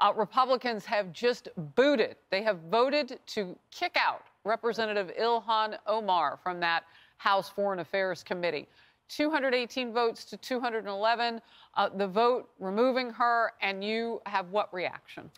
Uh, Republicans have just booted. They have voted to kick out Representative Ilhan Omar from that House Foreign Affairs Committee. 218 votes to 211. Uh, the vote removing her, and you have what reaction?